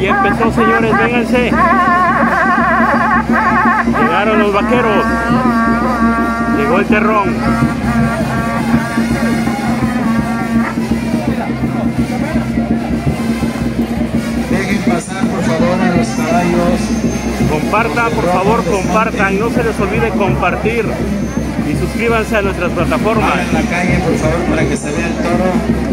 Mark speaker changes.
Speaker 1: ya empezó, señores, vénganse. Llegaron los vaqueros. Llegó el terrón.
Speaker 2: Dejen pasar por favor a los caballos.
Speaker 1: Compartan, por favor, compartan. No se les olvide compartir. Y suscríbanse a nuestras plataformas.
Speaker 2: en la calle por favor para que se vea el toro.